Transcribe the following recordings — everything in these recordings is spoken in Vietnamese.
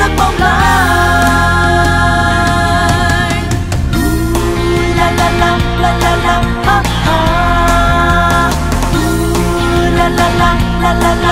giấc mộng lại. La la la la la la ha ha. Uh, la la la la la la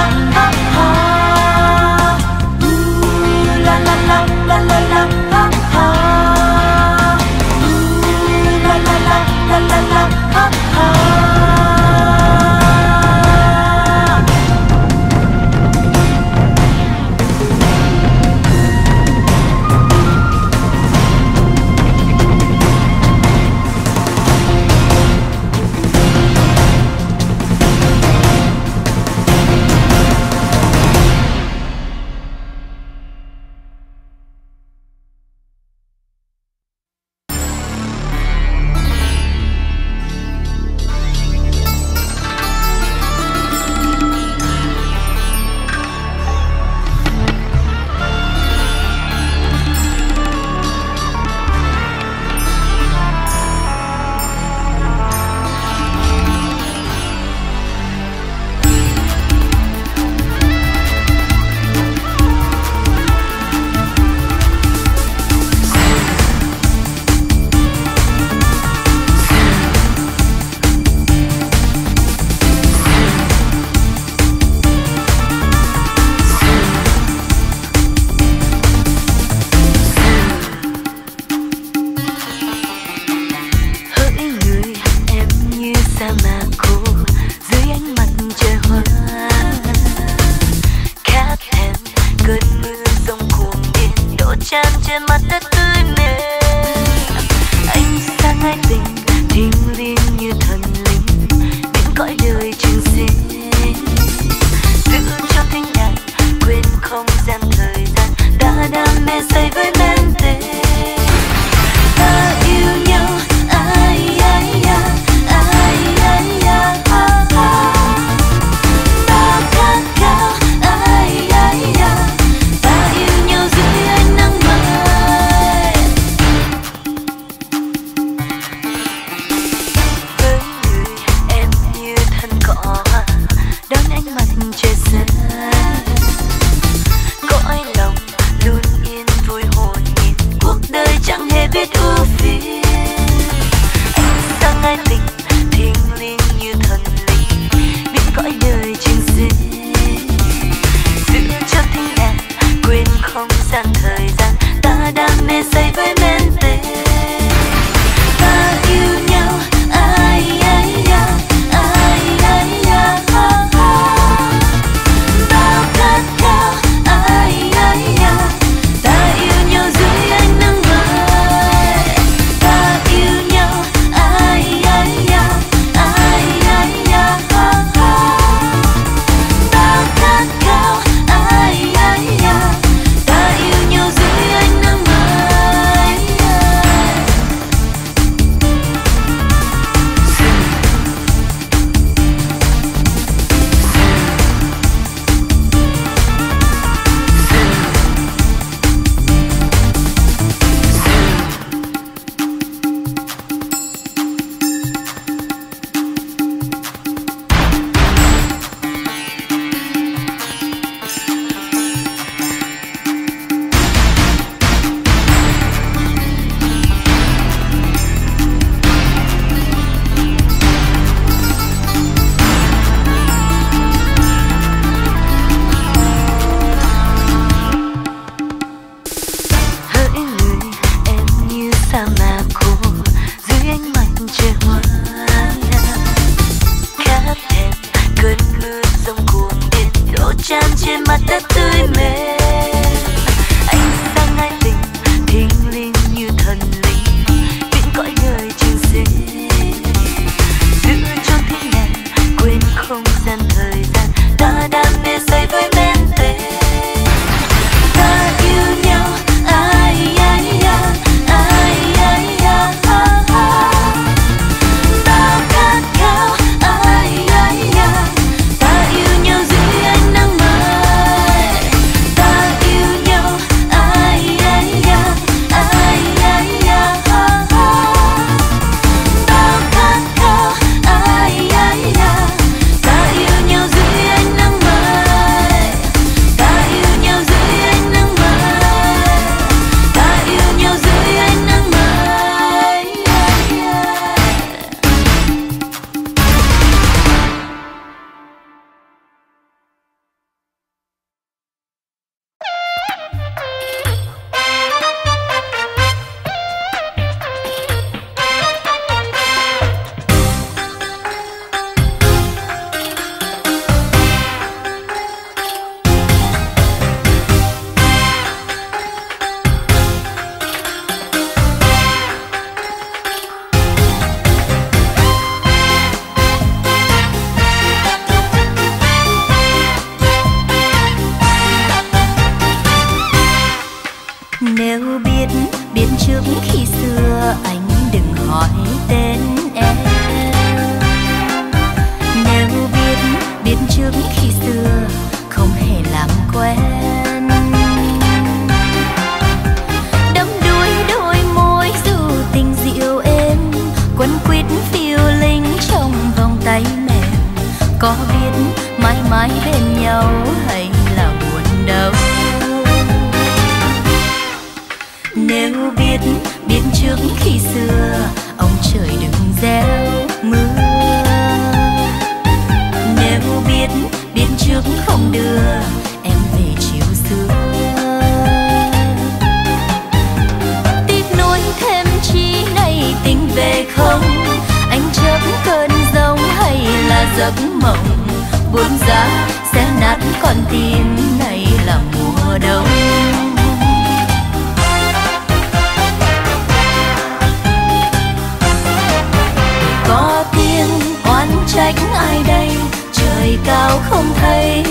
trách ai đây, trời cao không thấy.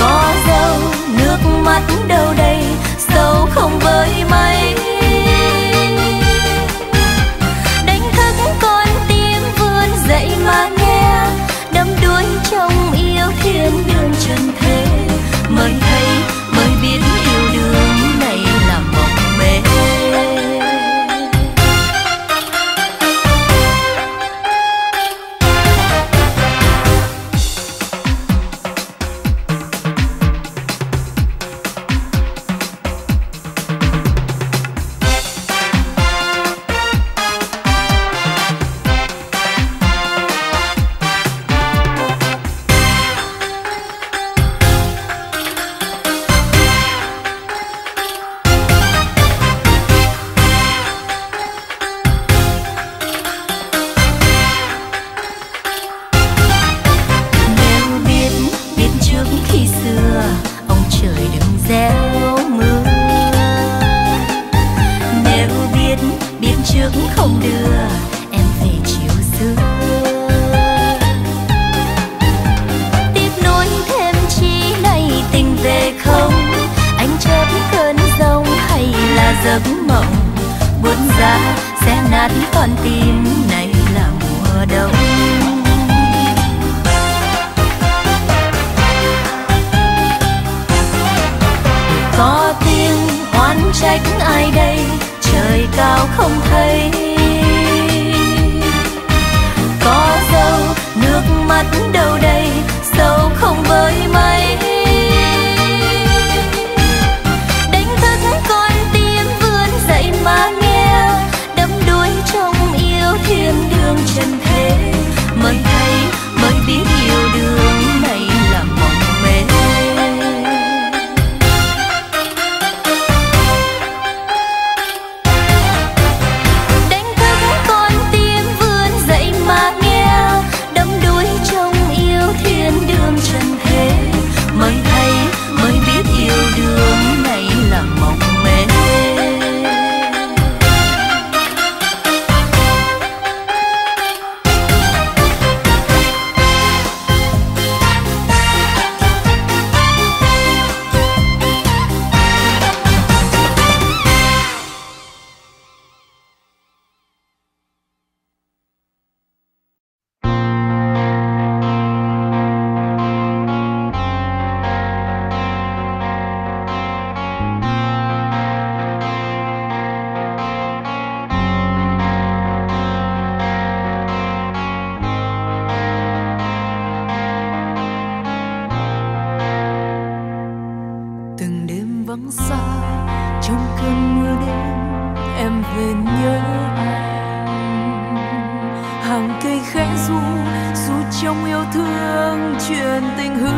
Có dâu nước mắt đâu đây, sâu không với mây. Không thấy. Em về nhớ anh hàng cây khẽ ru ru trong yêu thương truyền tình hứa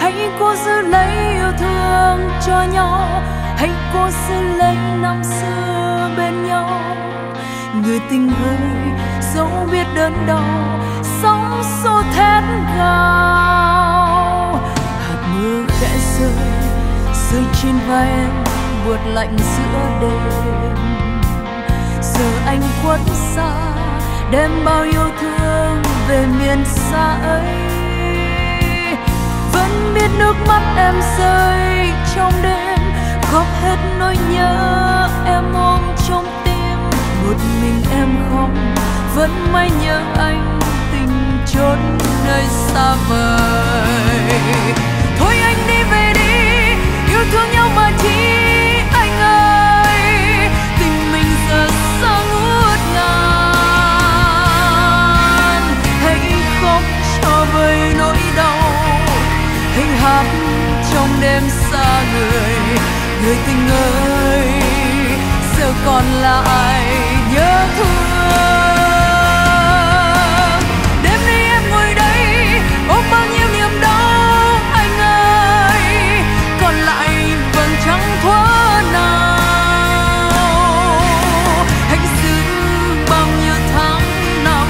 hãy cố giữ lấy yêu thương cho nhau. Hãy cố giữ lấy năm xưa bên nhau. Người tình ơi, dẫu biết đớn đau, sóng xô thét gào. Hạt mưa khẽ rơi rơi trên vai em buốt lạnh giữa đêm. Giờ anh khuất xa, đem bao yêu thương về miền xa ấy. Vẫn biết nước mắt em rơi trong đêm, khóc hết nỗi nhớ em ôm trong tim. Một mình em không vẫn may nhớ anh tình chốn nơi xa vời. Thôi anh đi về đi, yêu thương nhau mà chỉ vơi nỗi đau, hình hát trong đêm xa người. Người tình ơi, giờ còn lại nhớ thương? Đêm nay em ngồi đây, ôm bao nhiêu niềm đau anh ơi? Còn lại vầng trăng thuở nào. Hãy giữ bao nhiêu tháng năm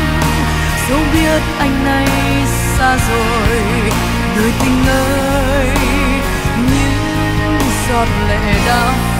dẫu biết anh này rồi người tình ơi những giọt lệ đã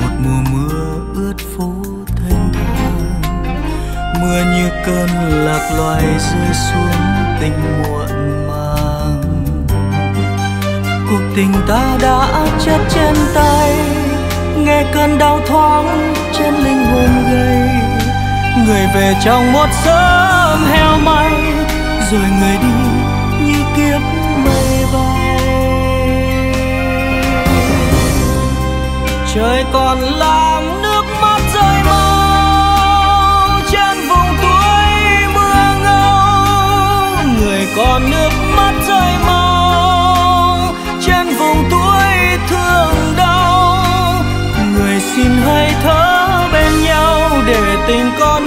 một mùa mưa ướt phố thanh thang mưa như cơn lạc loài rơi xuống tình muộn màng. Cuộc tình ta đã chết trên tay, nghe cơn đau thoáng trên linh hồn gầy. Người về trong một sớm heo may, rồi người đi trời còn làm nước mắt rơi mau trên vùng tuổi mưa ngâu. Người còn nước mắt rơi mau trên vùng tuổi thương đau. Người xin hãy thở bên nhau để tình còn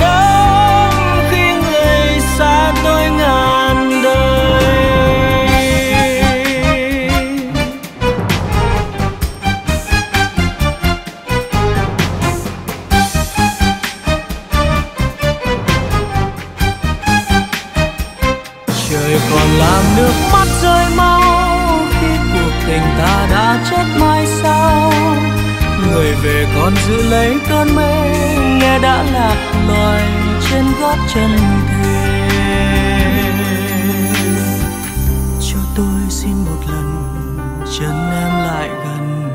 về còn giữ lấy cơn mê, nghe đã lạc loài trên gót chân thề. Cho tôi xin một lần chân em lại gần,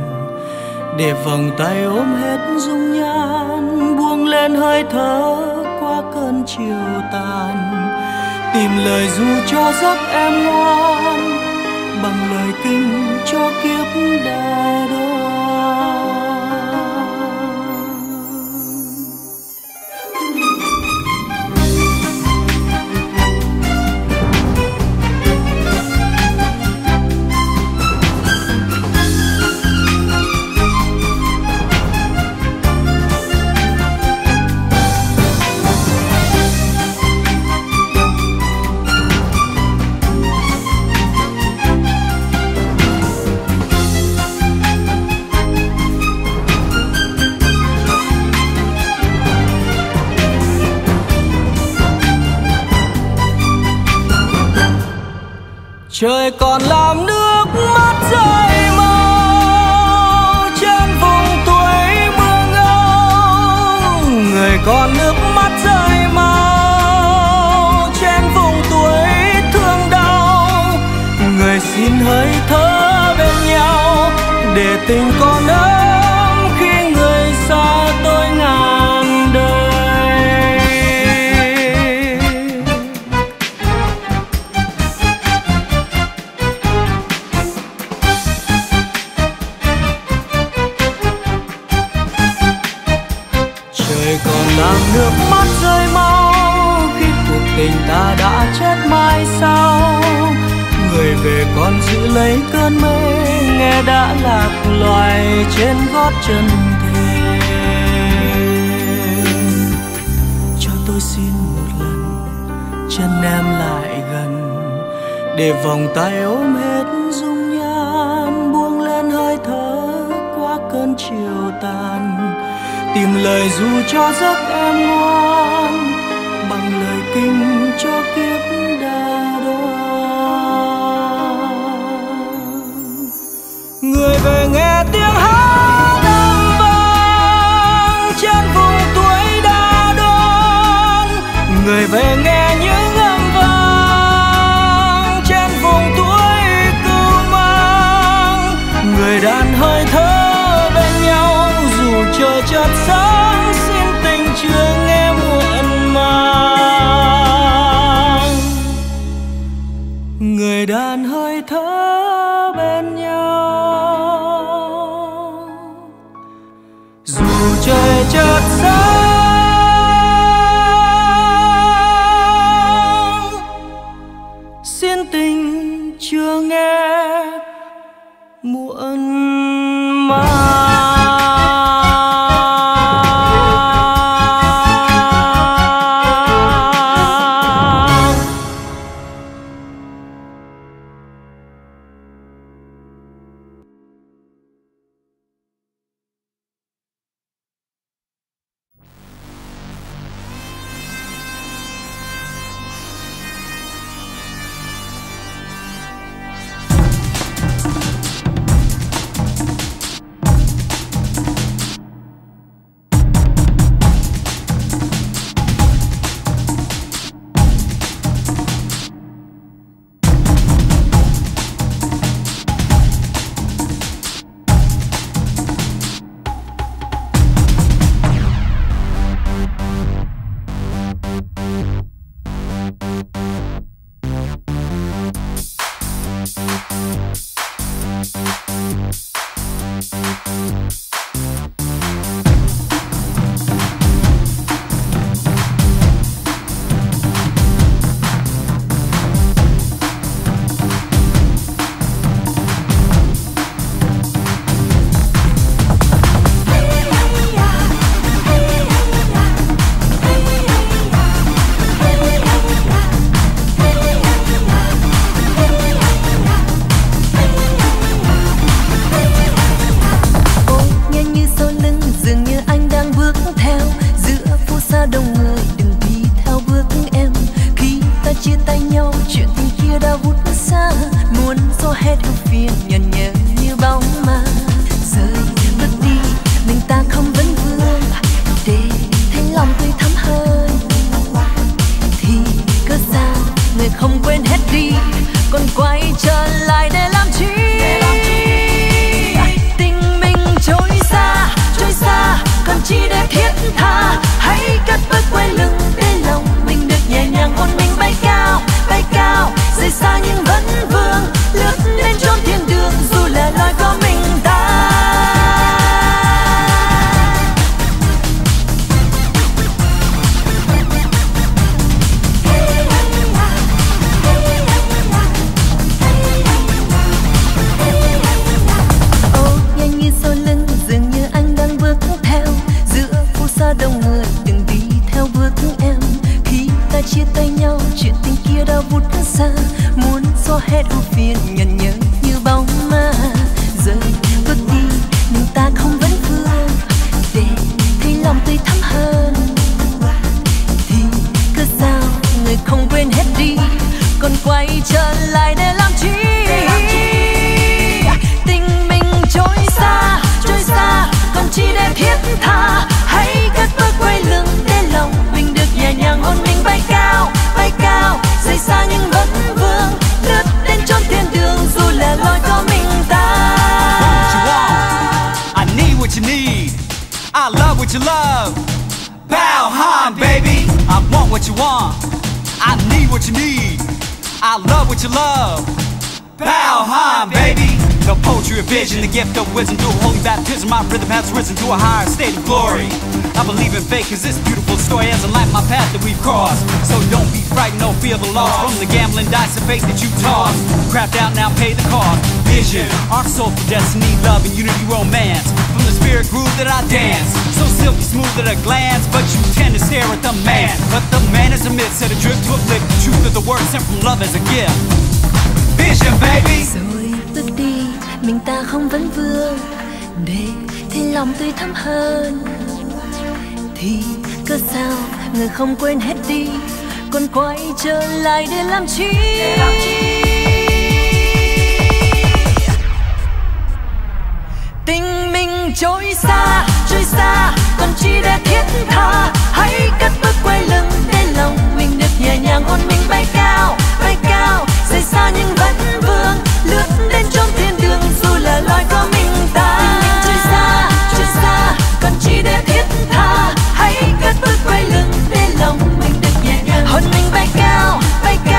để vòng tay ôm hết dung nhan, buông lên hơi thở qua cơn chiều tàn. Tìm lời ru cho giấc em ngoan, bằng lời kinh cho kiếp đã đôi trời còn làm nước mắt rơi mau trên vùng tuổi mưa ngâu người còn nước mắt rơi mau trên vùng tuổi thương đau. Người xin hơi thở bên nhau để tình còn ơi. Còn giữ lấy cơn mê, nghe đã lạc loài trên gót chân thề. Cho tôi xin một lần, chân em lại gần, để vòng tay ôm hết dung nhan, buông lên hơi thở qua cơn chiều tàn. Tìm lời dù cho giấc em ngoan, bằng lời kinh cho kia. Về nghe tiếng hát âm vang trên vùng tuổi đã đón. Người về nghe what you love. Bow Han, baby. I want what you want. I need what you need. I love what you love. Bow Han, baby. The poetry of vision, the gift of wisdom, through holy baptism, my rhythm has risen to a higher state of glory. I believe in fate, cause this beautiful story hasn't light my path that we've crossed. So don't be frightened, no fear the loss from the gambling dice of fate that you toss. Craft out now, pay the cost. Vision, our soulful destiny, love and unity romance. From the spirit groove that I dance, so silky smooth at a glance, but you tend to stare at the man. But the man is a myth, set adrift to uplift the truth of the word sent from love as a gift. Vision, baby. rồi bước đi mình ta không vấn vương. Để thì lòng tươi thắm hơn. Thì cớ sao người không quên hết đi. Còn quay trở lại để làm chi? Tình mình trôi xa trôi xa, còn chi để thiết tha? Hãy cất bước quay lưng để lòng mình được nhẹ nhàng hôn mình bay cao bay cao. Rời xa nhưng vẫn vương, lướt đến chốn thiên đường là loài có mình ta. Trôi xa trôi xa, còn chi để thiết tha. Hãy cất bước quay lưng để lòng mình được nhẹ nhàng. Hồn mình bay cao bay cao.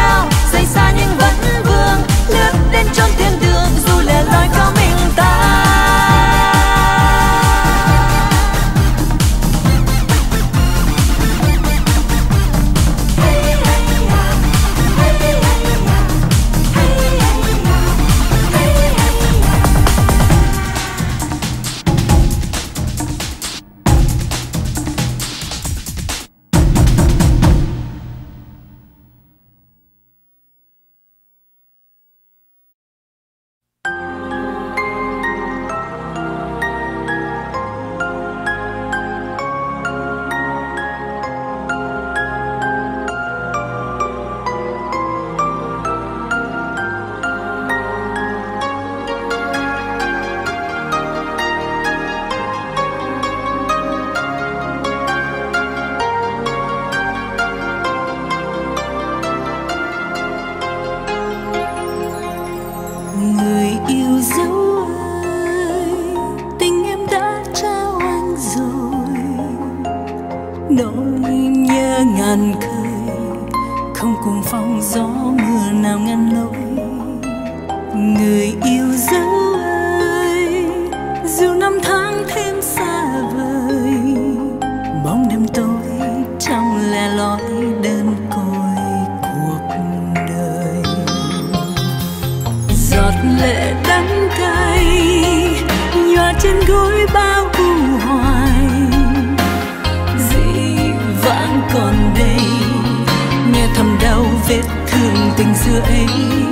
Thương tình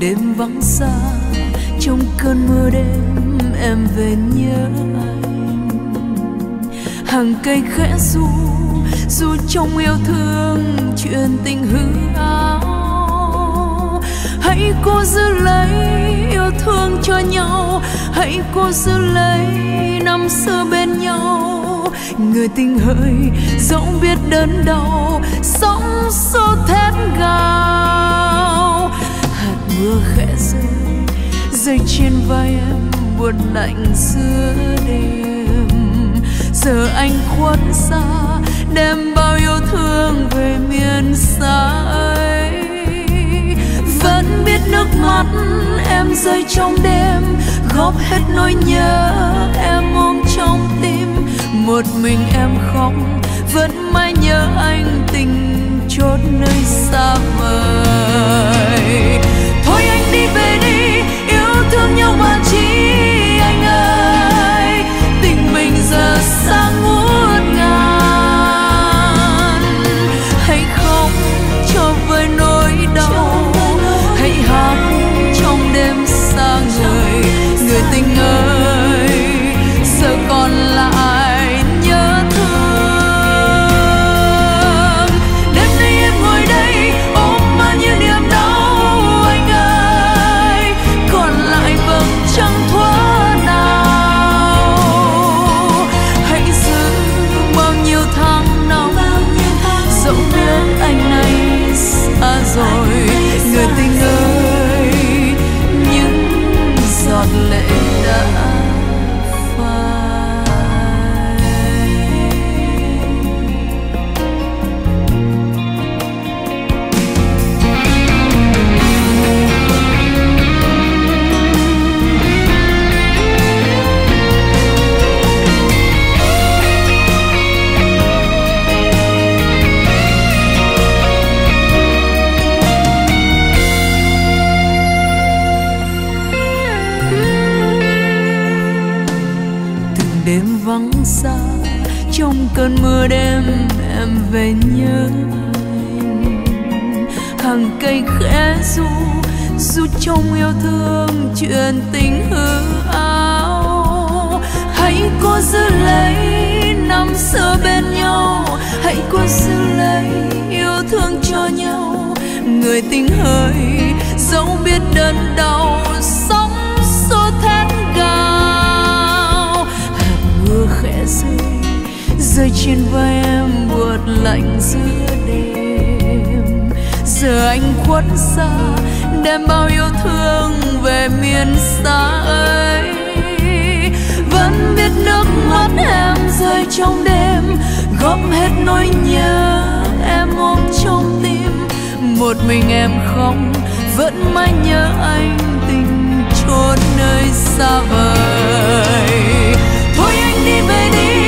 đêm vắng xa, trong cơn mưa đêm em về nhớ anh. Hàng cây khẽ ru dù trong yêu thương, chuyện tình hư áo hãy cố giữ lấy yêu thương cho nhau, hãy cố giữ lấy năm xưa bên nhau. Người tình hỡi, dẫu biết đớn đau sống số thép gào mưa khẽ rơi rơi trên vai em buồn lạnh giữa đêm. Giờ anh khuất xa, đem bao yêu thương về miền xa ấy vẫn biết nước mắt em rơi trong đêm, góp hết nỗi nhớ em ôm trong tim. Một mình em khóc, vẫn mãi nhớ anh tình chốt nơi xa vời yêu thương chuyện tình hư áo hãy cố giữ lấy năm xưa bên nhau. Hãy cố giữ lấy yêu thương cho nhau. Người tình hơi dẫu biết đơn đau, sống xô thét gào. Hạt mưa khẽ rơi rơi trên vai em buột lạnh giữa đêm. Giờ anh khuất xa đem bao yêu thương về miền xa ấy. Vẫn biết nước mắt em rơi trong đêm góp hết nỗi nhớ em ôm trong tim. Một mình em không, vẫn mãi nhớ anh tình chốn nơi xa vời. Thôi anh đi về đi.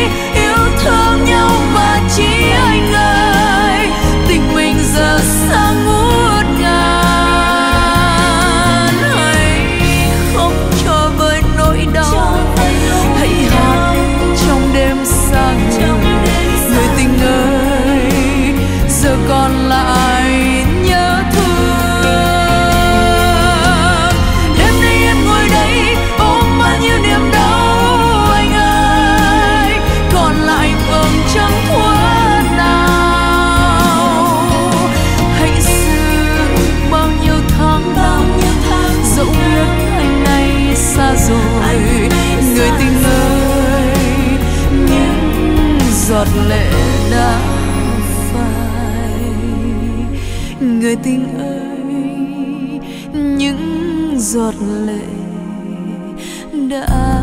Lệ đã phai. Người tình ơi những giọt lệ đã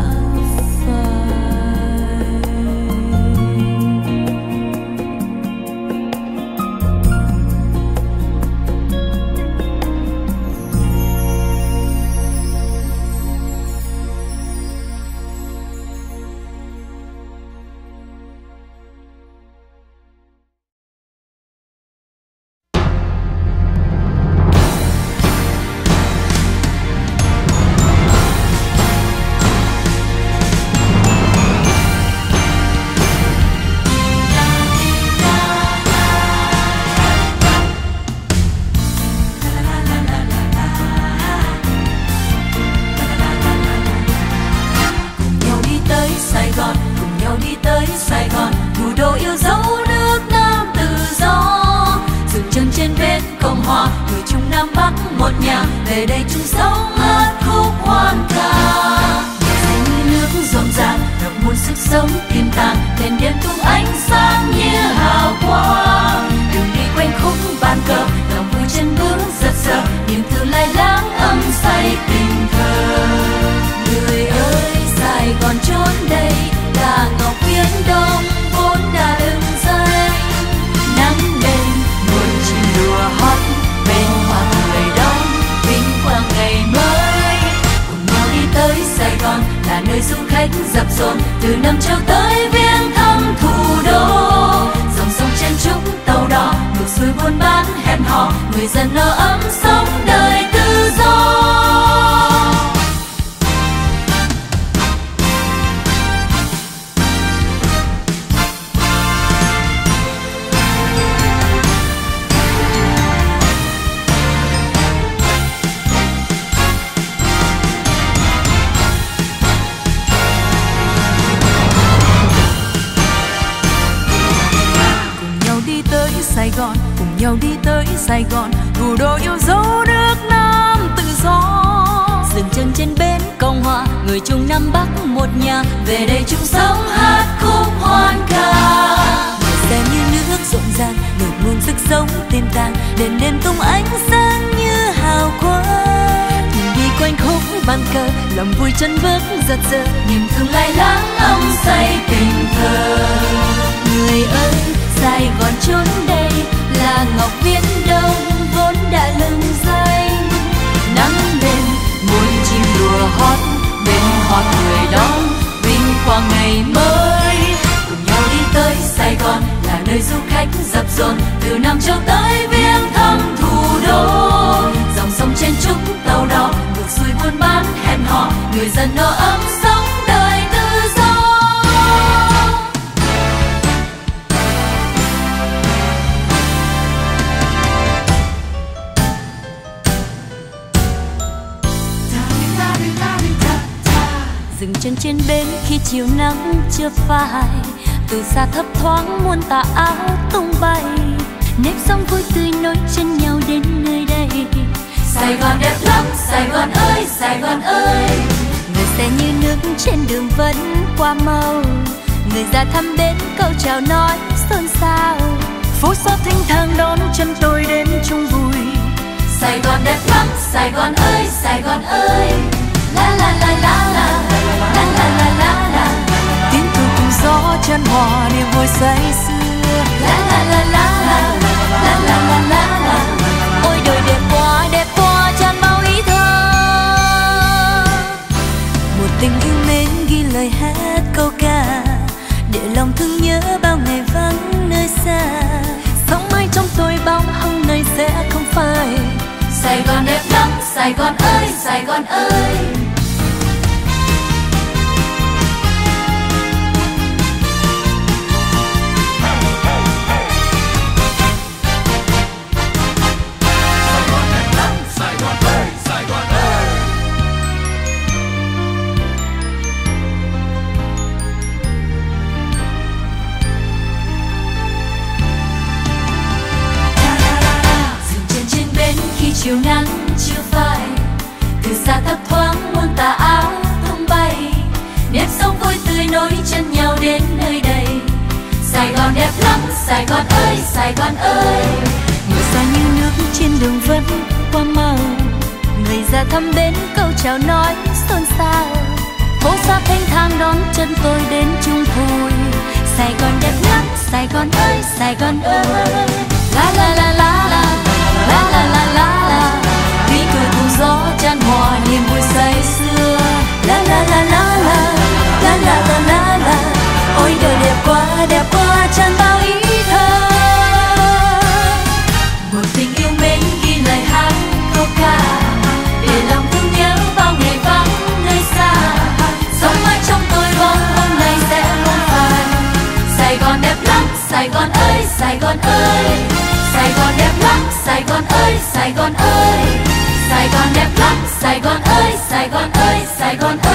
chiều tới viếng thăm thủ đô. Dòng sông trên chúng tàu đỏ ngược xuôi buôn bán hẹn hò. Người dân nô ấm sống đời tự do. Dừng chân trên bến khi chiều nắng chưa phai. Từ xa thấp thoáng muôn tà áo tung bay nếp sống vui tươi nối chân nhau đến nơi đây. Sài Gòn đẹp lắm, Sài Gòn ơi, Sài Gòn ơi. Người xe như nước trên đường vẫn qua màu người ra thăm bến, câu chào nói xôn xao. Phố xá thanh thang đón chân tôi đến chung vui. Sài Gòn đẹp lắm, Sài Gòn ơi, Sài Gòn ơi. La la la la la la la la la la. Tiếng cười cùng gió chân hòa, niềm vui say sưa. La la tình yêu mến ghi lời hát câu ca. Để lòng thương nhớ bao ngày vắng nơi xa. Sáng mai trong tôi bóng hồng này sẽ không phai. Sài gòn đẹp lắm, sài gòn ơi, sài gòn ơi. Sài Gòn ơi, Sài Gòn đẹp lắm, Sài Gòn ơi, Sài Gòn ơi, Sài Gòn ơi.